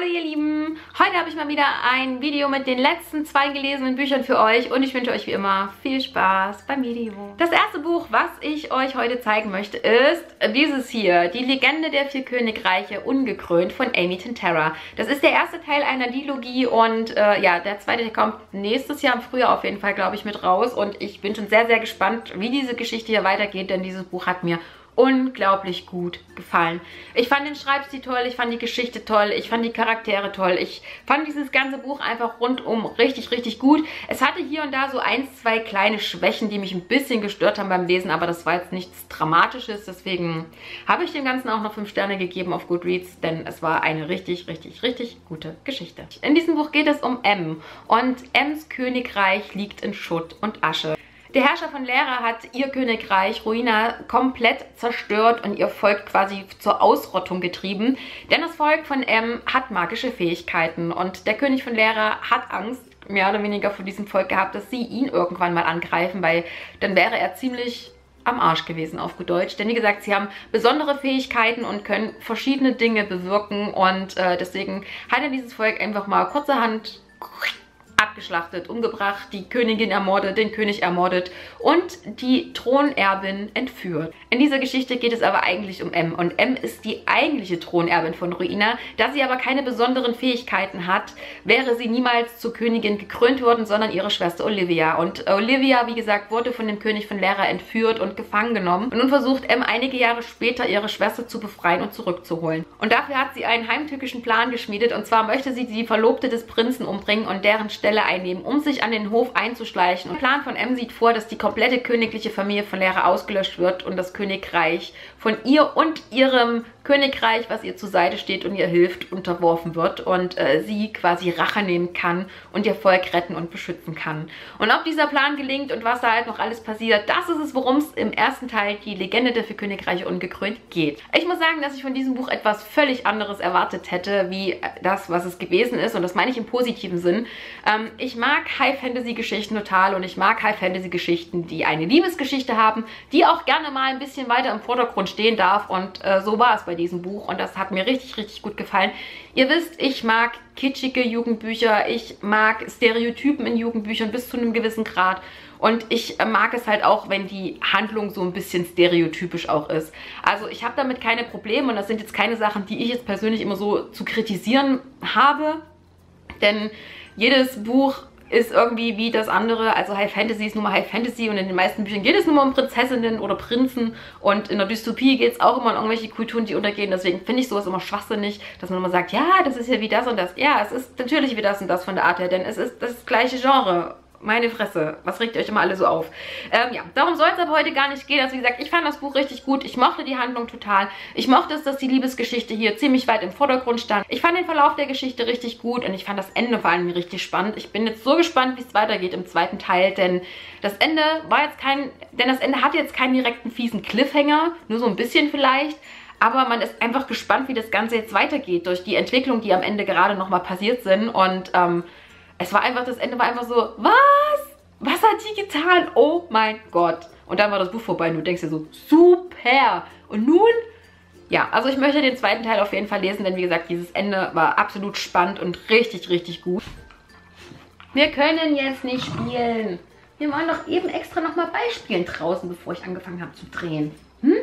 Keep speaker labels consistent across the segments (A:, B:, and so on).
A: Hallo ihr Lieben, heute habe ich mal wieder ein Video mit den letzten zwei gelesenen Büchern für euch und ich wünsche euch wie immer viel Spaß beim Video. Das erste Buch, was ich euch heute zeigen möchte, ist dieses hier, Die Legende der vier Königreiche, ungekrönt von Amy Tintera. Das ist der erste Teil einer Dilogie und äh, ja, der zweite der kommt nächstes Jahr im Frühjahr auf jeden Fall, glaube ich, mit raus und ich bin schon sehr, sehr gespannt, wie diese Geschichte hier weitergeht, denn dieses Buch hat mir unglaublich gut gefallen. Ich fand den Schreibstil toll, ich fand die Geschichte toll, ich fand die Charaktere toll. Ich fand dieses ganze Buch einfach rundum richtig, richtig gut. Es hatte hier und da so ein, zwei kleine Schwächen, die mich ein bisschen gestört haben beim Lesen, aber das war jetzt nichts Dramatisches. Deswegen habe ich dem Ganzen auch noch 5 Sterne gegeben auf Goodreads, denn es war eine richtig, richtig, richtig gute Geschichte. In diesem Buch geht es um M und M's Königreich liegt in Schutt und Asche. Der Herrscher von Lera hat ihr Königreich Ruina komplett zerstört und ihr Volk quasi zur Ausrottung getrieben. Denn das Volk von M hat magische Fähigkeiten und der König von Lera hat Angst, mehr oder weniger vor diesem Volk gehabt, dass sie ihn irgendwann mal angreifen, weil dann wäre er ziemlich am Arsch gewesen, auf gut Deutsch. Denn wie gesagt, sie haben besondere Fähigkeiten und können verschiedene Dinge bewirken und äh, deswegen hat er dieses Volk einfach mal kurzerhand abgeschlachtet, umgebracht, die Königin ermordet, den König ermordet und die Thronerbin entführt. In dieser Geschichte geht es aber eigentlich um M und M ist die eigentliche Thronerbin von Ruina. Da sie aber keine besonderen Fähigkeiten hat, wäre sie niemals zur Königin gekrönt worden, sondern ihre Schwester Olivia. Und Olivia, wie gesagt, wurde von dem König von Lera entführt und gefangen genommen. Und nun versucht M einige Jahre später ihre Schwester zu befreien und zurückzuholen. Und dafür hat sie einen heimtückischen Plan geschmiedet und zwar möchte sie die Verlobte des Prinzen umbringen und deren Stelle Stelle einnehmen, um sich an den Hof einzuschleichen. Und Plan von M sieht vor, dass die komplette königliche Familie von Lehrer ausgelöscht wird und das Königreich von ihr und ihrem Königreich, was ihr zur Seite steht und ihr hilft, unterworfen wird und äh, sie quasi Rache nehmen kann und ihr Volk retten und beschützen kann. Und ob dieser Plan gelingt und was da halt noch alles passiert, das ist es, worum es im ersten Teil, die Legende der vier Königreiche ungekrönt, geht. Ich muss sagen, dass ich von diesem Buch etwas völlig anderes erwartet hätte, wie das, was es gewesen ist und das meine ich im positiven Sinn. Ähm, ich mag High-Fantasy-Geschichten total und ich mag High-Fantasy-Geschichten, die eine Liebesgeschichte haben, die auch gerne mal ein bisschen weiter im Vordergrund stehen darf und äh, so war es bei diesem Buch und das hat mir richtig, richtig gut gefallen. Ihr wisst, ich mag kitschige Jugendbücher, ich mag Stereotypen in Jugendbüchern bis zu einem gewissen Grad und ich mag es halt auch, wenn die Handlung so ein bisschen stereotypisch auch ist. Also ich habe damit keine Probleme und das sind jetzt keine Sachen, die ich jetzt persönlich immer so zu kritisieren habe, denn jedes Buch ist irgendwie wie das andere, also High Fantasy ist nur mal High Fantasy und in den meisten Büchern geht es nur mal um Prinzessinnen oder Prinzen. Und in der Dystopie geht es auch immer um irgendwelche Kulturen, die untergehen, deswegen finde ich sowas immer schwachsinnig, dass man immer sagt, ja, das ist ja wie das und das. Ja, es ist natürlich wie das und das von der Art her, denn es ist das gleiche Genre meine Fresse, was regt ihr euch immer alle so auf? Ähm, ja, darum soll es aber heute gar nicht gehen. Also wie gesagt, ich fand das Buch richtig gut. Ich mochte die Handlung total. Ich mochte es, dass die Liebesgeschichte hier ziemlich weit im Vordergrund stand. Ich fand den Verlauf der Geschichte richtig gut und ich fand das Ende vor allem richtig spannend. Ich bin jetzt so gespannt, wie es weitergeht im zweiten Teil, denn das Ende war jetzt kein, denn das Ende hat jetzt keinen direkten fiesen Cliffhanger, nur so ein bisschen vielleicht. Aber man ist einfach gespannt, wie das Ganze jetzt weitergeht durch die Entwicklung, die am Ende gerade nochmal passiert sind und ähm, es war einfach, das Ende war einfach so, was? Was hat die getan? Oh mein Gott. Und dann war das Buch vorbei und du denkst dir so, super. Und nun, ja, also ich möchte den zweiten Teil auf jeden Fall lesen, denn wie gesagt, dieses Ende war absolut spannend und richtig, richtig gut. Wir können jetzt nicht spielen. Wir wollen doch eben extra nochmal beispielen draußen, bevor ich angefangen habe zu drehen. Hm?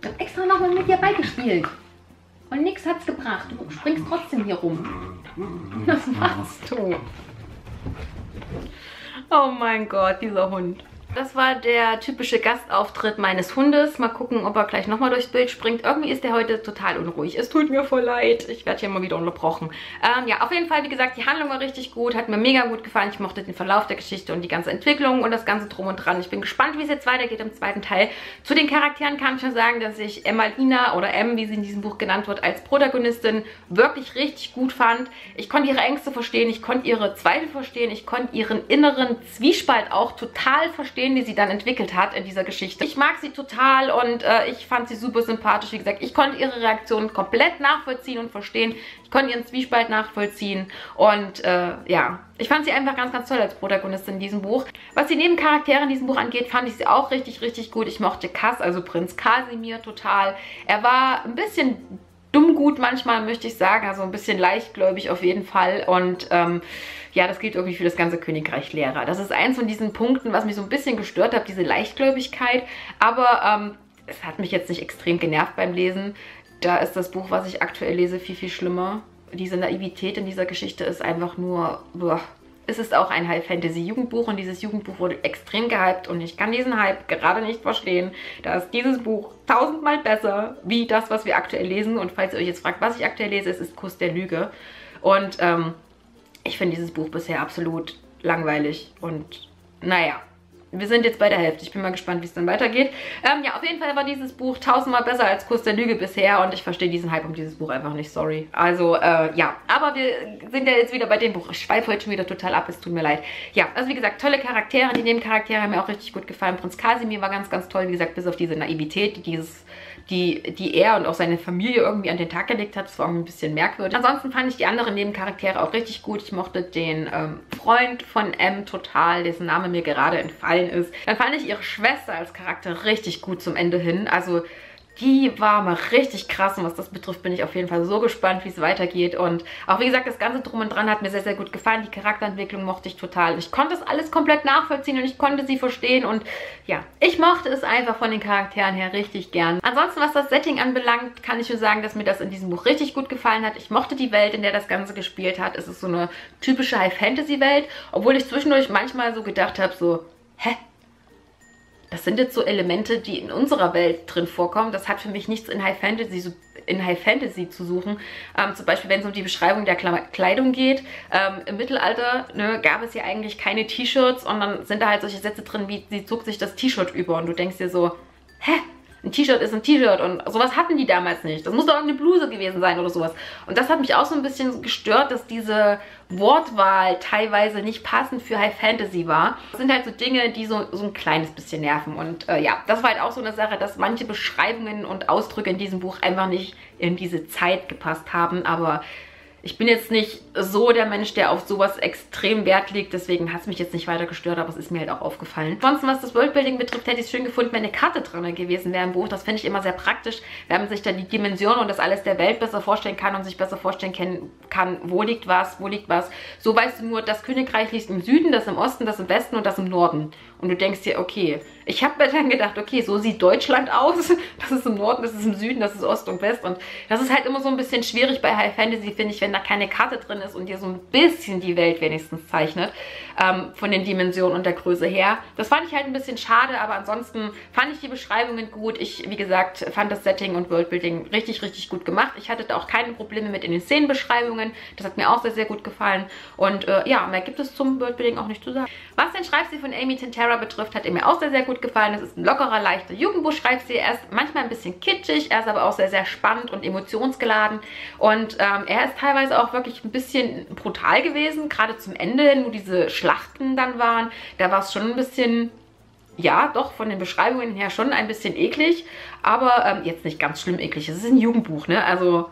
A: Ich habe extra nochmal mit dir beigespielt. Und nichts hat's gebracht. Du springst trotzdem hier rum. Was machst du? Oh mein Gott, dieser Hund. Das war der typische Gastauftritt meines Hundes. Mal gucken, ob er gleich nochmal durchs Bild springt. Irgendwie ist der heute total unruhig. Es tut mir voll leid. Ich werde hier mal wieder unterbrochen. Ähm, ja, auf jeden Fall, wie gesagt, die Handlung war richtig gut. Hat mir mega gut gefallen. Ich mochte den Verlauf der Geschichte und die ganze Entwicklung und das ganze Drum und Dran. Ich bin gespannt, wie es jetzt weitergeht im zweiten Teil. Zu den Charakteren kann ich nur sagen, dass ich Emmalina oder M, wie sie in diesem Buch genannt wird, als Protagonistin wirklich richtig gut fand. Ich konnte ihre Ängste verstehen. Ich konnte ihre Zweifel verstehen. Ich konnte ihren inneren Zwiespalt auch total verstehen verstehen, die sie dann entwickelt hat in dieser Geschichte. Ich mag sie total und äh, ich fand sie super sympathisch. Wie gesagt, ich konnte ihre Reaktion komplett nachvollziehen und verstehen. Ich konnte ihren Zwiespalt nachvollziehen und äh, ja, ich fand sie einfach ganz, ganz toll als Protagonistin in diesem Buch. Was die Nebencharaktere in diesem Buch angeht, fand ich sie auch richtig, richtig gut. Ich mochte Cass, also Prinz Casimir, total. Er war ein bisschen Stummgut manchmal, möchte ich sagen. Also ein bisschen leichtgläubig auf jeden Fall. Und ähm, ja, das gilt irgendwie für das ganze Königreich Lehrer. Das ist eins von diesen Punkten, was mich so ein bisschen gestört hat, diese Leichtgläubigkeit. Aber ähm, es hat mich jetzt nicht extrem genervt beim Lesen. Da ist das Buch, was ich aktuell lese, viel, viel schlimmer. Diese Naivität in dieser Geschichte ist einfach nur... Boah. Es ist auch ein High-Fantasy-Jugendbuch und dieses Jugendbuch wurde extrem gehypt und ich kann diesen Hype gerade nicht verstehen. Da ist dieses Buch tausendmal besser wie das, was wir aktuell lesen. Und falls ihr euch jetzt fragt, was ich aktuell lese, es ist Kuss der Lüge. Und ähm, ich finde dieses Buch bisher absolut langweilig und naja, wir sind jetzt bei der Hälfte. Ich bin mal gespannt, wie es dann weitergeht. Ähm, ja, auf jeden Fall war dieses Buch tausendmal besser als Kurs der Lüge bisher und ich verstehe diesen Hype um dieses Buch einfach nicht, sorry. Also, äh, ja, aber wir sind ja jetzt wieder bei dem Buch. Ich schweife heute schon wieder total ab, es tut mir leid. Ja, also wie gesagt, tolle Charaktere. Die Nebencharaktere haben mir auch richtig gut gefallen. Prinz Kasimir war ganz, ganz toll, wie gesagt, bis auf diese Naivität, dieses die, die er und auch seine Familie irgendwie an den Tag gelegt hat. Das war ein bisschen merkwürdig. Ansonsten fand ich die anderen Nebencharaktere auch richtig gut. Ich mochte den ähm, Freund von M total, dessen Name mir gerade entfallen ist. Dann fand ich ihre Schwester als Charakter richtig gut zum Ende hin. Also die war mal richtig krass und was das betrifft, bin ich auf jeden Fall so gespannt, wie es weitergeht. Und auch wie gesagt, das ganze Drum und Dran hat mir sehr, sehr gut gefallen. Die Charakterentwicklung mochte ich total. Ich konnte es alles komplett nachvollziehen und ich konnte sie verstehen. Und ja, ich mochte es einfach von den Charakteren her richtig gern. Ansonsten, was das Setting anbelangt, kann ich nur sagen, dass mir das in diesem Buch richtig gut gefallen hat. Ich mochte die Welt, in der das Ganze gespielt hat. Es ist so eine typische High-Fantasy-Welt, obwohl ich zwischendurch manchmal so gedacht habe, so, hä, das sind jetzt so Elemente, die in unserer Welt drin vorkommen. Das hat für mich nichts in High Fantasy, in High Fantasy zu suchen. Ähm, zum Beispiel, wenn es um die Beschreibung der Kleidung geht. Ähm, Im Mittelalter ne, gab es ja eigentlich keine T-Shirts und dann sind da halt solche Sätze drin, wie sie zog sich das T-Shirt über und du denkst dir so, hä? Ein T-Shirt ist ein T-Shirt und sowas hatten die damals nicht. Das muss doch irgendeine Bluse gewesen sein oder sowas. Und das hat mich auch so ein bisschen gestört, dass diese Wortwahl teilweise nicht passend für High Fantasy war. Das sind halt so Dinge, die so, so ein kleines bisschen nerven. Und äh, ja, das war halt auch so eine Sache, dass manche Beschreibungen und Ausdrücke in diesem Buch einfach nicht in diese Zeit gepasst haben. Aber ich bin jetzt nicht so der Mensch, der auf sowas extrem Wert legt, deswegen hat es mich jetzt nicht weiter gestört, aber es ist mir halt auch aufgefallen. Ansonsten, was das Worldbuilding betrifft, hätte ich es schön gefunden, wenn eine Karte drin gewesen wäre im Buch. Das finde ich immer sehr praktisch, wenn man sich da die Dimensionen und das alles der Welt besser vorstellen kann und sich besser vorstellen kann, wo liegt was, wo liegt was. So weißt du nur, das Königreich liegt im Süden, das im Osten, das im Westen und das im Norden. Und du denkst dir, okay, ich habe mir dann gedacht, okay, so sieht Deutschland aus. Das ist im Norden, das ist im Süden, das ist Ost und West. Und das ist halt immer so ein bisschen schwierig bei High Fantasy, finde ich, wenn da keine Karte drin ist und dir so ein bisschen die Welt wenigstens zeichnet. Ähm, von den Dimensionen und der Größe her. Das fand ich halt ein bisschen schade, aber ansonsten fand ich die Beschreibungen gut. Ich, wie gesagt, fand das Setting und Worldbuilding richtig, richtig gut gemacht. Ich hatte da auch keine Probleme mit in den Szenenbeschreibungen. Das hat mir auch sehr, sehr gut gefallen. Und äh, ja, mehr gibt es zum Worldbuilding auch nicht zu sagen. Was den Schreibstil von Amy Tintera betrifft, hat er mir auch sehr, sehr gut gefallen. Es ist ein lockerer, leichter Jugendbuchschreibstil. Er ist manchmal ein bisschen kitschig, er ist aber auch sehr, sehr spannend und emotionsgeladen. Und ähm, er ist teilweise auch wirklich ein bisschen brutal gewesen, gerade zum Ende, nur diese Schlachten dann waren. Da war es schon ein bisschen ja, doch, von den Beschreibungen her schon ein bisschen eklig, aber ähm, jetzt nicht ganz schlimm eklig. Es ist ein Jugendbuch, ne? Also,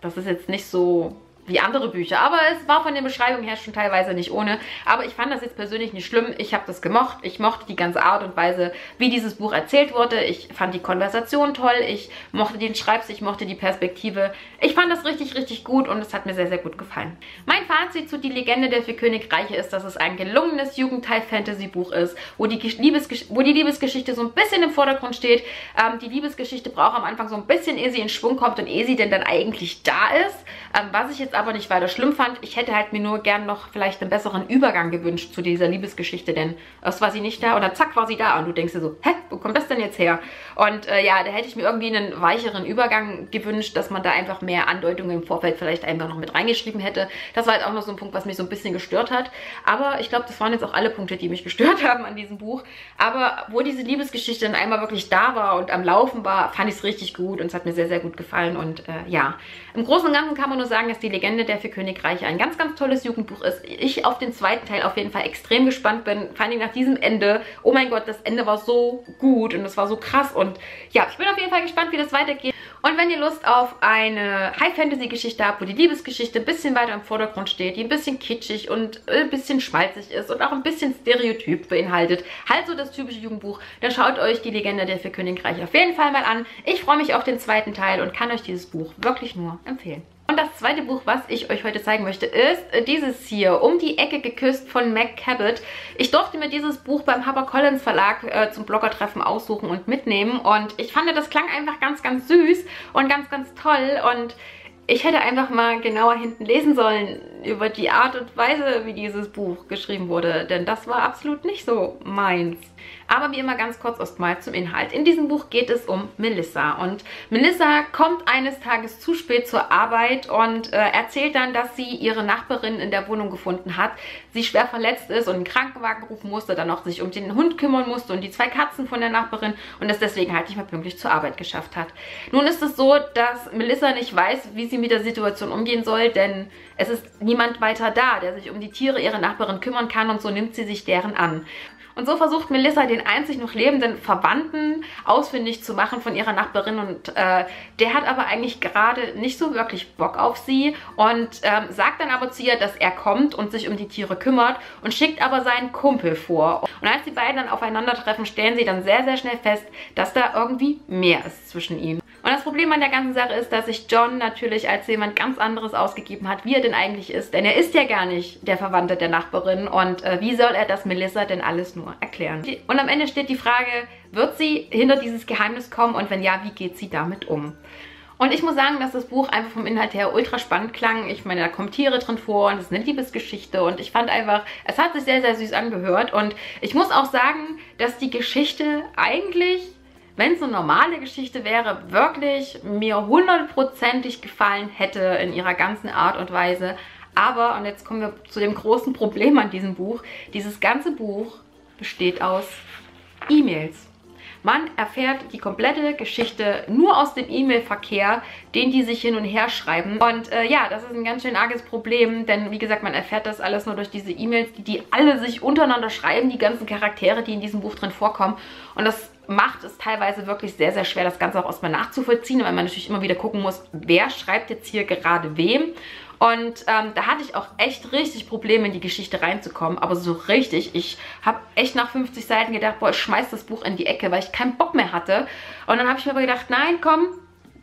A: das ist jetzt nicht so wie andere Bücher. Aber es war von den Beschreibungen her schon teilweise nicht ohne. Aber ich fand das jetzt persönlich nicht schlimm. Ich habe das gemocht. Ich mochte die ganze Art und Weise, wie dieses Buch erzählt wurde. Ich fand die Konversation toll. Ich mochte den Schreibstil. Ich mochte die Perspektive. Ich fand das richtig, richtig gut und es hat mir sehr, sehr gut gefallen. Mein Fazit zu Die Legende der vier Königreiche ist, dass es ein gelungenes Jugendteil-Fantasy-Buch ist, wo die, Liebesgesch wo die Liebesgeschichte so ein bisschen im Vordergrund steht. Ähm, die Liebesgeschichte braucht am Anfang so ein bisschen, ehe sie in Schwung kommt und ehe sie denn dann eigentlich da ist. Ähm, was ich jetzt aber nicht weiter schlimm fand. Ich hätte halt mir nur gern noch vielleicht einen besseren Übergang gewünscht zu dieser Liebesgeschichte, denn erst war sie nicht da und dann zack war sie da und du denkst dir so, hä, wo kommt das denn jetzt her? Und äh, ja, da hätte ich mir irgendwie einen weicheren Übergang gewünscht, dass man da einfach mehr Andeutungen im Vorfeld vielleicht einfach noch mit reingeschrieben hätte. Das war halt auch noch so ein Punkt, was mich so ein bisschen gestört hat. Aber ich glaube, das waren jetzt auch alle Punkte, die mich gestört haben an diesem Buch. Aber wo diese Liebesgeschichte dann einmal wirklich da war und am Laufen war, fand ich es richtig gut und es hat mir sehr, sehr gut gefallen. Und äh, ja, im Großen und Ganzen kann man nur sagen, dass die Legende der vier Königreiche ein ganz, ganz tolles Jugendbuch ist. Ich auf den zweiten Teil auf jeden Fall extrem gespannt bin. Vor allem nach diesem Ende. Oh mein Gott, das Ende war so gut und es war so krass. Und ja, ich bin auf jeden Fall gespannt, wie das weitergeht. Und wenn ihr Lust auf eine High-Fantasy-Geschichte habt, wo die Liebesgeschichte ein bisschen weiter im Vordergrund steht, die ein bisschen kitschig und ein bisschen schmalzig ist und auch ein bisschen Stereotyp beinhaltet, halt so das typische Jugendbuch, dann schaut euch die Legende der vier Königreiche auf jeden Fall mal an. Ich freue mich auf den zweiten Teil und kann euch dieses Buch wirklich nur empfehlen. Und das zweite Buch, was ich euch heute zeigen möchte, ist dieses hier, Um die Ecke geküsst von Mac Cabot. Ich durfte mir dieses Buch beim HarperCollins Verlag äh, zum Bloggertreffen aussuchen und mitnehmen. Und ich fand, das klang einfach ganz, ganz süß und ganz, ganz toll. Und ich hätte einfach mal genauer hinten lesen sollen über die Art und Weise, wie dieses Buch geschrieben wurde. Denn das war absolut nicht so meins. Aber wie immer ganz kurz erstmal zum Inhalt. In diesem Buch geht es um Melissa. Und Melissa kommt eines Tages zu spät zur Arbeit und äh, erzählt dann, dass sie ihre Nachbarin in der Wohnung gefunden hat, sie schwer verletzt ist und einen Krankenwagen rufen musste, dann noch sich um den Hund kümmern musste und die zwei Katzen von der Nachbarin und es deswegen halt nicht mehr pünktlich zur Arbeit geschafft hat. Nun ist es so, dass Melissa nicht weiß, wie sie mit der Situation umgehen soll, denn es ist niemand weiter da, der sich um die Tiere ihrer Nachbarin kümmern kann und so nimmt sie sich deren an. Und so versucht Melissa den einzig noch lebenden Verwandten ausfindig zu machen von ihrer Nachbarin und äh, der hat aber eigentlich gerade nicht so wirklich Bock auf sie und ähm, sagt dann aber zu ihr, dass er kommt und sich um die Tiere kümmert und schickt aber seinen Kumpel vor. Und als die beiden dann aufeinandertreffen, stellen sie dann sehr, sehr schnell fest, dass da irgendwie mehr ist zwischen ihnen. Und das Problem an der ganzen Sache ist, dass sich John natürlich als jemand ganz anderes ausgegeben hat, wie er denn eigentlich ist. Denn er ist ja gar nicht der Verwandte der Nachbarin. Und äh, wie soll er das Melissa denn alles nur erklären? Und am Ende steht die Frage, wird sie hinter dieses Geheimnis kommen? Und wenn ja, wie geht sie damit um? Und ich muss sagen, dass das Buch einfach vom Inhalt her ultra spannend klang. Ich meine, da kommen Tiere drin vor und es ist eine Liebesgeschichte und ich fand einfach, es hat sich sehr, sehr süß angehört und ich muss auch sagen, dass die Geschichte eigentlich wenn es eine normale Geschichte wäre, wirklich mir hundertprozentig gefallen hätte in ihrer ganzen Art und Weise. Aber, und jetzt kommen wir zu dem großen Problem an diesem Buch, dieses ganze Buch besteht aus E-Mails. Man erfährt die komplette Geschichte nur aus dem E-Mail-Verkehr, den die sich hin und her schreiben. Und äh, ja, das ist ein ganz schön arges Problem, denn wie gesagt, man erfährt das alles nur durch diese E-Mails, die, die alle sich untereinander schreiben, die ganzen Charaktere, die in diesem Buch drin vorkommen. Und das macht es teilweise wirklich sehr, sehr schwer, das Ganze auch erstmal nachzuvollziehen, weil man natürlich immer wieder gucken muss, wer schreibt jetzt hier gerade wem. Und ähm, da hatte ich auch echt richtig Probleme, in die Geschichte reinzukommen. Aber so richtig. Ich habe echt nach 50 Seiten gedacht, boah, ich schmeiß das Buch in die Ecke, weil ich keinen Bock mehr hatte. Und dann habe ich mir aber gedacht, nein, komm,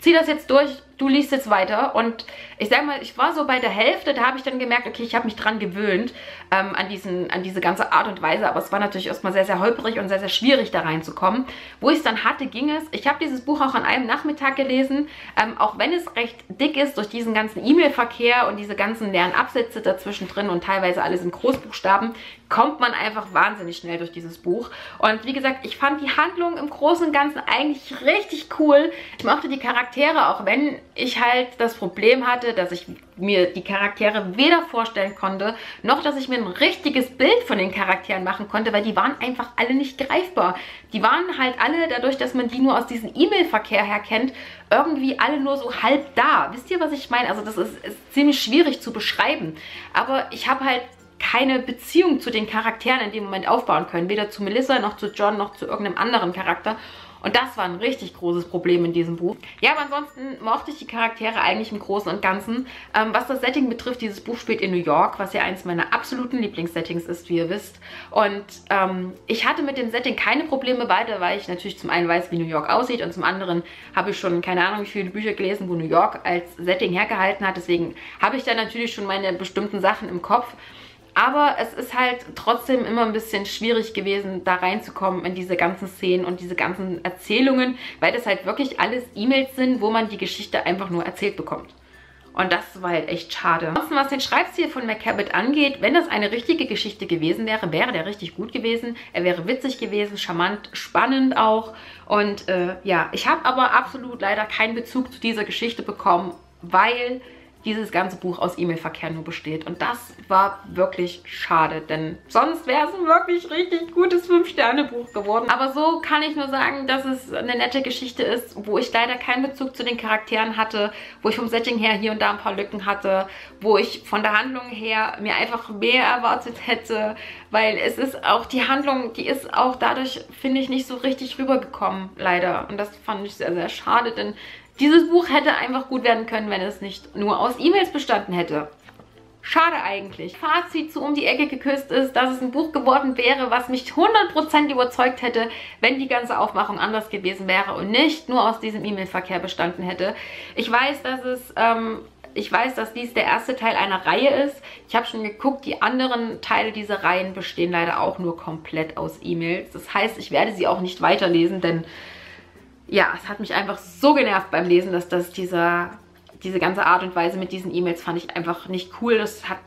A: zieh das jetzt durch, du liest jetzt weiter. Und ich sag mal, ich war so bei der Hälfte, da habe ich dann gemerkt, okay, ich habe mich dran gewöhnt ähm, an, diesen, an diese ganze Art und Weise. Aber es war natürlich erstmal sehr, sehr holprig und sehr, sehr schwierig da reinzukommen. Wo ich es dann hatte, ging es. Ich habe dieses Buch auch an einem Nachmittag gelesen. Ähm, auch wenn es recht dick ist durch diesen ganzen E-Mail-Verkehr und diese ganzen leeren Absätze dazwischen drin und teilweise alles in Großbuchstaben, kommt man einfach wahnsinnig schnell durch dieses Buch. Und wie gesagt, ich fand die Handlung im Großen und Ganzen eigentlich richtig cool. Ich mochte die Charaktere, auch wenn ich halt das Problem hatte, dass ich mir die Charaktere weder vorstellen konnte, noch dass ich mir ein richtiges Bild von den Charakteren machen konnte, weil die waren einfach alle nicht greifbar. Die waren halt alle, dadurch, dass man die nur aus diesem E-Mail-Verkehr her kennt, irgendwie alle nur so halb da. Wisst ihr, was ich meine? Also das ist, ist ziemlich schwierig zu beschreiben. Aber ich habe halt keine Beziehung zu den Charakteren in dem Moment aufbauen können. Weder zu Melissa, noch zu John, noch zu irgendeinem anderen Charakter. Und das war ein richtig großes Problem in diesem Buch. Ja, aber ansonsten mochte ich die Charaktere eigentlich im Großen und Ganzen. Ähm, was das Setting betrifft, dieses Buch spielt in New York, was ja eins meiner absoluten Lieblingssettings ist, wie ihr wisst. Und ähm, ich hatte mit dem Setting keine Probleme weiter, weil ich natürlich zum einen weiß, wie New York aussieht und zum anderen habe ich schon keine Ahnung, wie viele Bücher gelesen, wo New York als Setting hergehalten hat. Deswegen habe ich da natürlich schon meine bestimmten Sachen im Kopf. Aber es ist halt trotzdem immer ein bisschen schwierig gewesen, da reinzukommen in diese ganzen Szenen und diese ganzen Erzählungen, weil das halt wirklich alles E-Mails sind, wo man die Geschichte einfach nur erzählt bekommt. Und das war halt echt schade. Ansonsten, was den Schreibstil von McCabbott angeht, wenn das eine richtige Geschichte gewesen wäre, wäre der richtig gut gewesen. Er wäre witzig gewesen, charmant, spannend auch. Und äh, ja, ich habe aber absolut leider keinen Bezug zu dieser Geschichte bekommen, weil dieses ganze Buch aus E-Mail-Verkehr nur besteht. Und das war wirklich schade, denn sonst wäre es ein wirklich richtig gutes 5-Sterne-Buch geworden. Aber so kann ich nur sagen, dass es eine nette Geschichte ist, wo ich leider keinen Bezug zu den Charakteren hatte, wo ich vom Setting her hier und da ein paar Lücken hatte, wo ich von der Handlung her mir einfach mehr erwartet hätte, weil es ist auch, die Handlung, die ist auch dadurch, finde ich, nicht so richtig rübergekommen, leider. Und das fand ich sehr, sehr schade, denn Dieses Buch hätte einfach gut werden können, wenn es nicht nur aus E-Mails bestanden hätte. Schade eigentlich. Fazit zu um die Ecke geküsst ist, dass es ein Buch geworden wäre, was mich 100% überzeugt hätte, wenn die ganze Aufmachung anders gewesen wäre und nicht nur aus diesem E-Mail-Verkehr bestanden hätte. Ich weiß, dass es... Ähm, ich weiß, dass dies der erste Teil einer Reihe ist. Ich habe schon geguckt, die anderen Teile dieser Reihen bestehen leider auch nur komplett aus E-Mails. Das heißt, ich werde sie auch nicht weiterlesen, denn ja, es hat mich einfach so genervt beim Lesen, dass das dieser diese ganze Art und Weise mit diesen E-Mails fand ich einfach nicht cool. Das hat,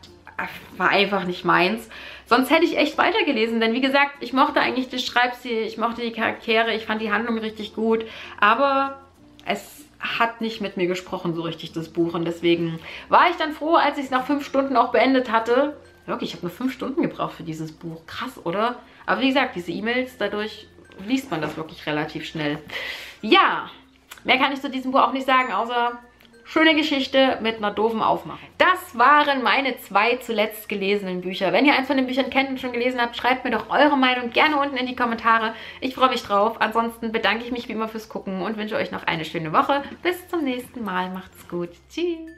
A: war einfach nicht meins. Sonst hätte ich echt weitergelesen, denn wie gesagt, ich mochte eigentlich die Schreibstil, ich mochte die Charaktere, ich fand die Handlung richtig gut, aber es hat nicht mit mir gesprochen so richtig, das Buch. Und deswegen war ich dann froh, als ich es nach fünf Stunden auch beendet hatte. Wirklich, ich habe nur fünf Stunden gebraucht für dieses Buch. Krass, oder? Aber wie gesagt, diese E-Mails, dadurch liest man das wirklich relativ schnell. Ja, mehr kann ich zu diesem Buch auch nicht sagen, außer Schöne Geschichte mit einer doofen Aufmachung. Das waren meine zwei zuletzt gelesenen Bücher. Wenn ihr eins von den Büchern kennt und schon gelesen habt, schreibt mir doch eure Meinung gerne unten in die Kommentare. Ich freue mich drauf. Ansonsten bedanke ich mich wie immer fürs Gucken und wünsche euch noch eine schöne Woche. Bis zum nächsten Mal. Macht's gut. Tschüss.